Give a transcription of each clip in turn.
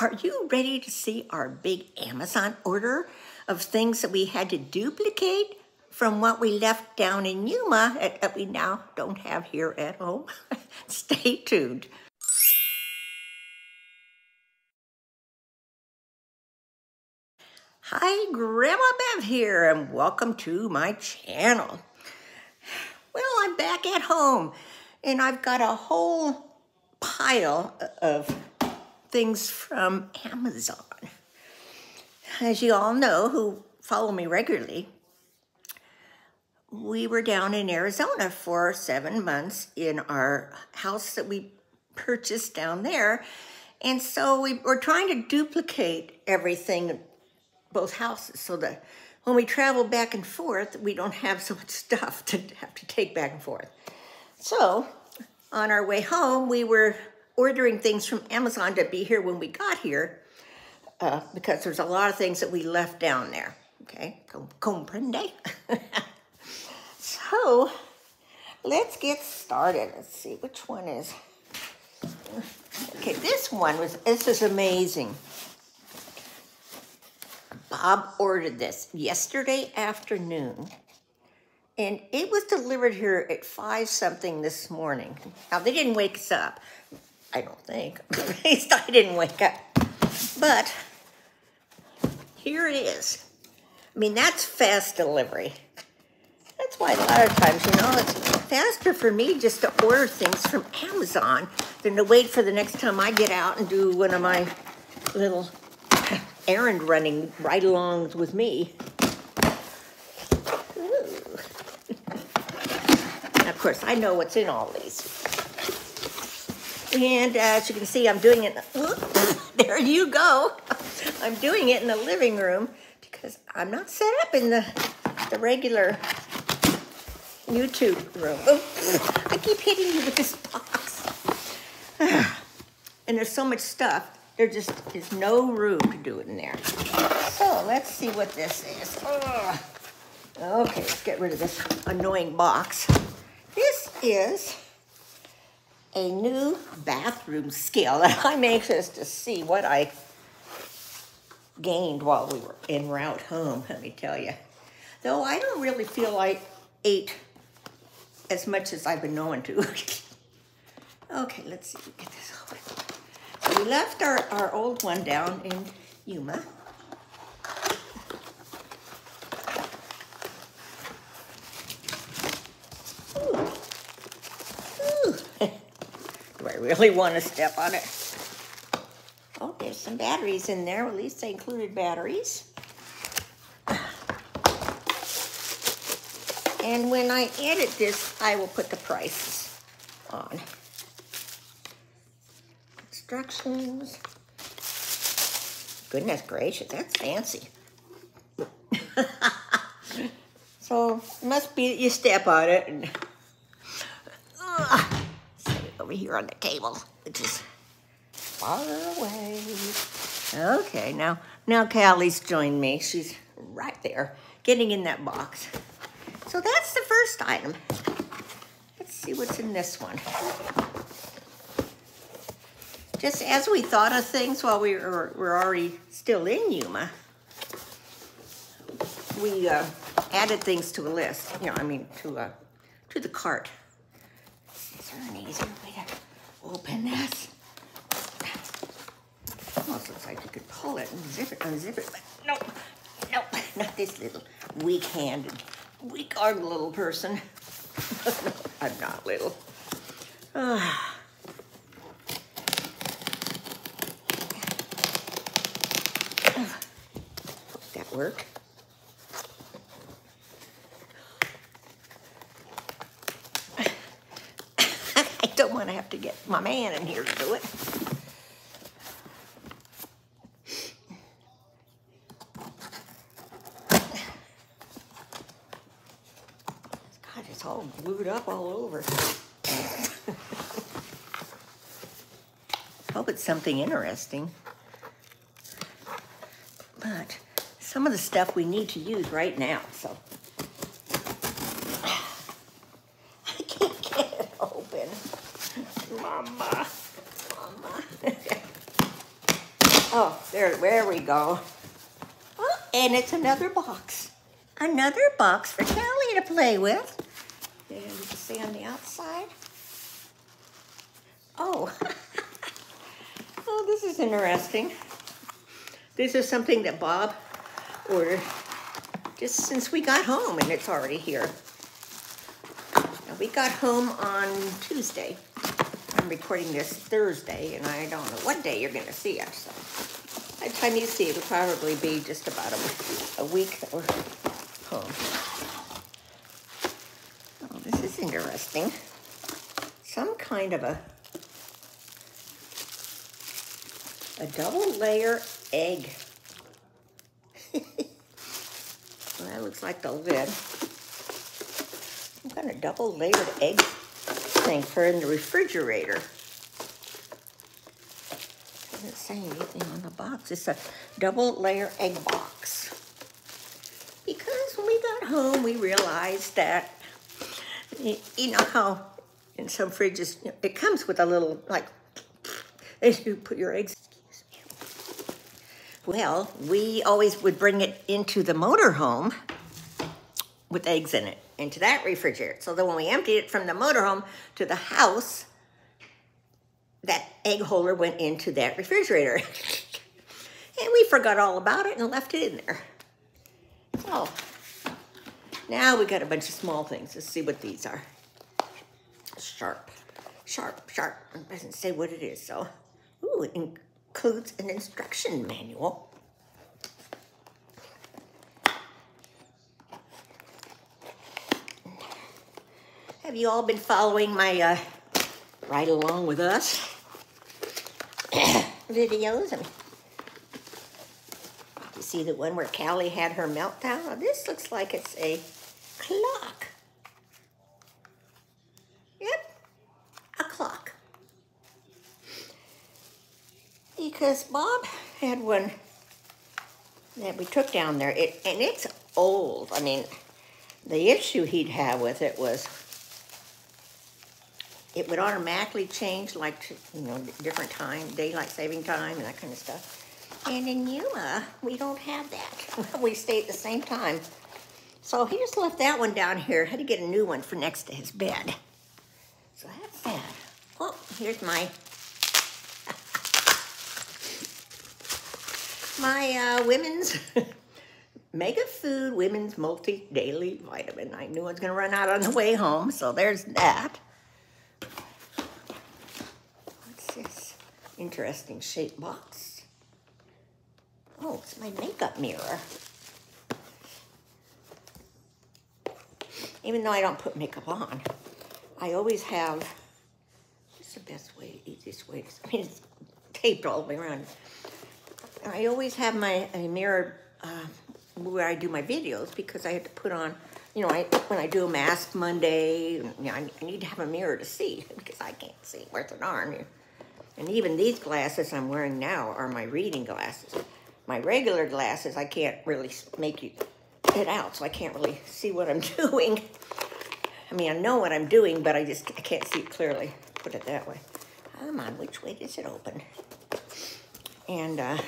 Are you ready to see our big Amazon order of things that we had to duplicate from what we left down in Yuma that we now don't have here at home? Stay tuned. Hi, Grandma Bev here, and welcome to my channel. Well, I'm back at home, and I've got a whole pile of things from Amazon. As you all know who follow me regularly, we were down in Arizona for seven months in our house that we purchased down there. And so we were trying to duplicate everything, both houses, so that when we travel back and forth, we don't have so much stuff to have to take back and forth. So on our way home, we were ordering things from Amazon to be here when we got here uh, because there's a lot of things that we left down there. Okay, comprende? so let's get started. Let's see which one is. Okay, this one was, this is amazing. Bob ordered this yesterday afternoon and it was delivered here at five something this morning. Now they didn't wake us up. I don't think. At least I didn't wake up. But here it is. I mean, that's fast delivery. That's why a lot of times, you know, it's faster for me just to order things from Amazon than to wait for the next time I get out and do one of my little errand running right along with me. of course, I know what's in all these. And uh, as you can see, I'm doing it. there you go. I'm doing it in the living room because I'm not set up in the, the regular YouTube room. Oh, I keep hitting you with this box. and there's so much stuff. There just is no room to do it in there. So let's see what this is. Okay, let's get rid of this annoying box. This is a new bathroom scale that I'm anxious to see what I gained while we were en route home, let me tell you. Though I don't really feel I ate as much as I've been known to. okay, let's see, get this over. So we left our, our old one down in Yuma. Really want to step on it. Oh, there's some batteries in there. At least they included batteries. And when I edit this, I will put the prices on. Instructions. Goodness gracious, that's fancy. so, must be that you step on it and... over here on the table, which is far away. Okay, now, now Callie's joined me. She's right there, getting in that box. So that's the first item. Let's see what's in this one. Just as we thought of things while we were, were already still in Yuma, we uh, added things to a list. You know, I mean, to uh, to the cart. Is there an easier way to open this? Almost looks like you could pull it and zip it, unzip it, but nope, nope, not this little weak-handed, weak-armed little person. I'm not little. Ah. That work? Don't want to have to get my man in here to do it. God, it's all glued up all over. Hope it's something interesting. But some of the stuff we need to use right now, so. Mama. Mama. Oh, there, there we go. Oh, and it's another box. Another box for Callie to play with. And you can see on the outside. Oh, oh, this is interesting. This is something that Bob ordered just since we got home, and it's already here. Now, we got home on Tuesday. I'm recording this Thursday, and I don't know what day you're going to see it. So by the time you see it, it'll probably be just about a, a week that we're home. Oh, this is interesting. Some kind of a a double layer egg. well, that looks like the lid. Some kind of double layered egg for in the refrigerator. It Doesn't say anything on the box. It's a double layer egg box. Because when we got home, we realized that, you know how in some fridges, it comes with a little, like, as you put your eggs. Well, we always would bring it into the motorhome with eggs in it, into that refrigerator. So that when we emptied it from the motorhome to the house, that egg holder went into that refrigerator. and we forgot all about it and left it in there. So now we got a bunch of small things. Let's see what these are. Sharp, sharp, sharp. It doesn't say what it is, so. Ooh, it includes an instruction manual. Have you all been following my uh, ride along with us videos? And you see the one where Callie had her meltdown? This looks like it's a clock. Yep, a clock. Because Bob had one that we took down there, it, and it's old. I mean, the issue he'd have with it was it would automatically change like to, you know different time daylight saving time and that kind of stuff. And in yuma we don't have that. We stay at the same time. So he just left that one down here. Had to get a new one for next to his bed. So that's that oh here's my my uh, women's mega food women's multi daily vitamin. I knew i was going to run out on the way home so there's that interesting shape box. Oh, it's my makeup mirror. Even though I don't put makeup on, I always have, what's the best way, easiest way, I mean, it's taped all the way around. I always have my mirror uh, where I do my videos because I have to put on, you know, I, when I do a mask Monday, you know, I, I need to have a mirror to see because I can't see worth an arm. And even these glasses I'm wearing now are my reading glasses. My regular glasses, I can't really make you it out, so I can't really see what I'm doing. I mean, I know what I'm doing, but I just I can't see it clearly. Put it that way. Come on, which way does it open? And uh,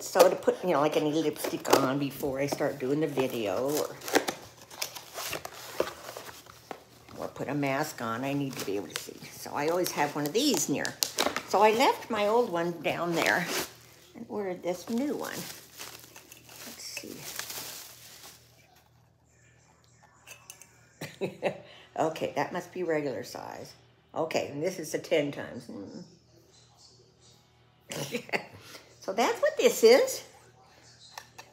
so to put, you know, like any lipstick on before I start doing the video or put a mask on, I need to be able to see. So I always have one of these near. So I left my old one down there and ordered this new one. Let's see. okay, that must be regular size. Okay, and this is a 10 times. Mm. so that's what this is.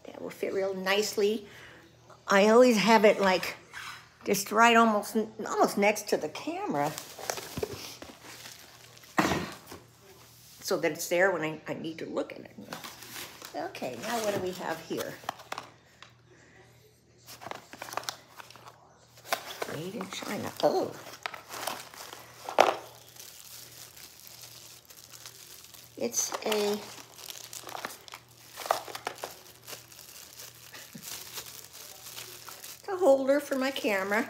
That will fit real nicely. I always have it like just right almost almost next to the camera so that it's there when I, I need to look at it. Okay, now what do we have here? Made in China. Oh. It's a holder for my camera,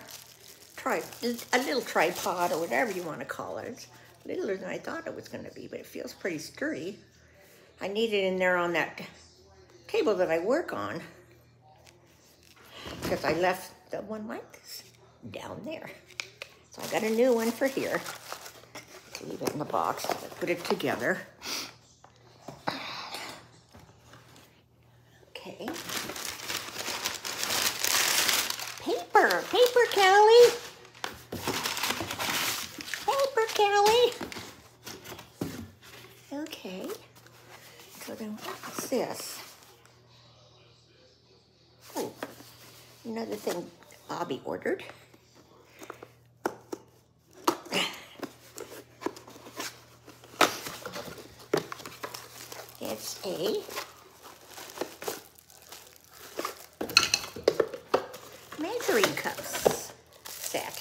Try a little tripod or whatever you want to call it. It's littler than I thought it was going to be, but it feels pretty sturdy. I need it in there on that table that I work on because I left the one like this down there. So I got a new one for here. Leave it in the box. Put it together. Okay. Paper, Callie. Paper, Callie. Okay. So then what's this? Oh, another thing Bobby ordered. It's a measuring cups set.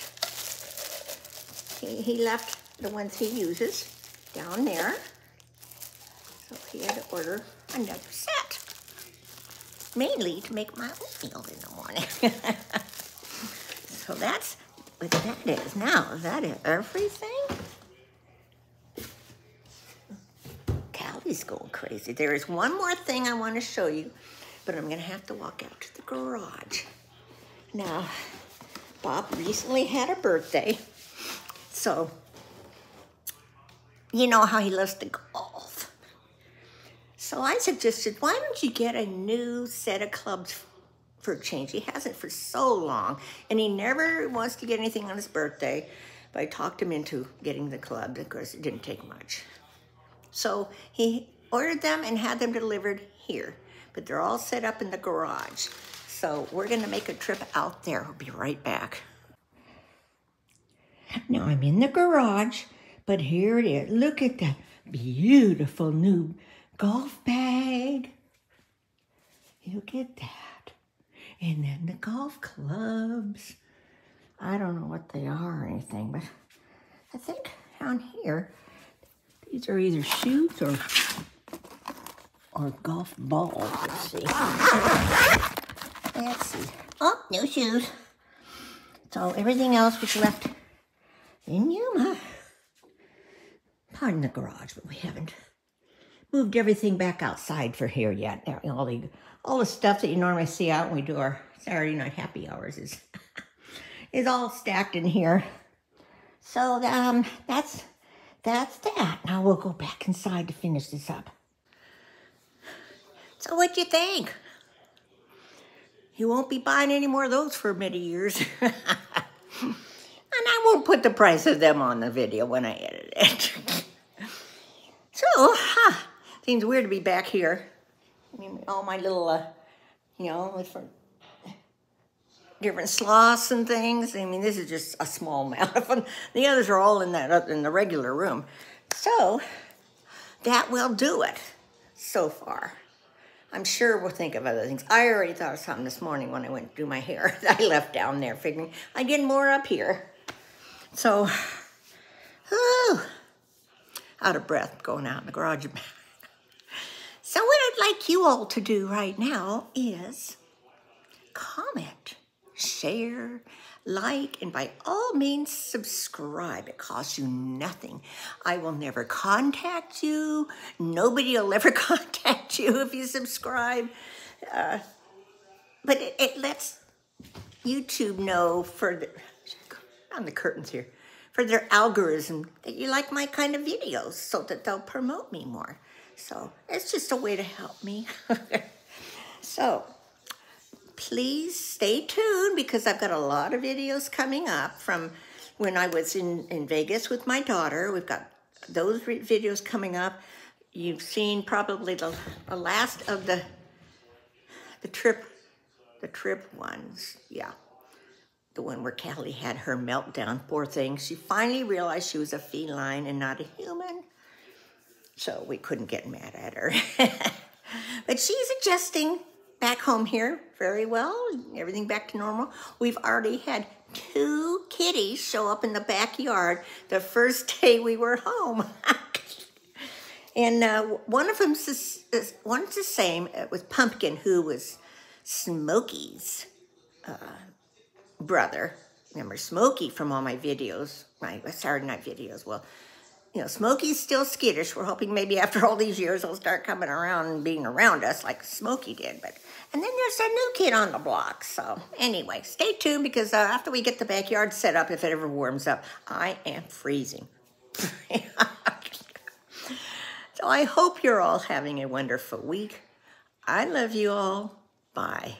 He, left the ones he uses down there. So he had to order another set. Mainly to make my oatmeal in the morning. so that's what that is. Now, is that everything? Callie's going crazy. There is one more thing I want to show you, but I'm going to have to walk out to the garage. Now, Bob recently had a birthday, so you know how he loves to golf. So I suggested, why don't you get a new set of clubs for a change? He hasn't for so long, and he never wants to get anything on his birthday, but I talked him into getting the clubs. Of course, it didn't take much. So he ordered them and had them delivered here, but they're all set up in the garage. So we're gonna make a trip out there. We'll be right back. Now I'm in the garage, but here it is. Look at that beautiful new golf bag. Look at that. And then the golf clubs. I don't know what they are or anything, but I think down here, these are either shoes or or golf balls. Let's see. Let's see. Oh, no shoes. So everything else was left in Yuma. Pardon the garage, but we haven't moved everything back outside for here yet. All the all the stuff that you normally see out when we do our Saturday night happy hours is is all stacked in here. So um, that's that's that. Now we'll go back inside to finish this up. So what'd you think? You won't be buying any more of those for many years. and I won't put the price of them on the video when I edit it. so, huh, seems weird to be back here. I mean, all my little, uh, you know, different, different sloths and things. I mean, this is just a small amount of them. The others are all in that in the regular room. So, that will do it so far. I'm sure we'll think of other things. I already thought of something this morning when I went to do my hair I left down there, figuring I'd get more up here. So, out of breath going out in the garage. so what I'd like you all to do right now is comment, share, like, and by all means, subscribe. It costs you nothing. I will never contact you. Nobody will ever contact you if you subscribe. Uh, but it, it, lets YouTube know for the, on the curtains here, for their algorithm that you like my kind of videos so that they'll promote me more. So it's just a way to help me. so please stay tuned because I've got a lot of videos coming up from when I was in, in Vegas with my daughter. We've got those videos coming up. You've seen probably the, the last of the the trip, the trip ones. Yeah. The one where Callie had her meltdown, poor thing. She finally realized she was a feline and not a human. So we couldn't get mad at her. but she's adjusting back home here very well. Everything back to normal. We've already had two kitties show up in the backyard the first day we were home. and uh, one of them's is, one's the same uh, with Pumpkin, who was Smokey's uh, brother. Remember Smokey from all my videos, my Saturday night videos. Well, you know, Smokey's still skittish. We're hoping maybe after all these years he'll start coming around and being around us like Smokey did. But and then there's a new kid on the block. So anyway, stay tuned because uh, after we get the backyard set up, if it ever warms up, I am freezing. so I hope you're all having a wonderful week. I love you all. Bye.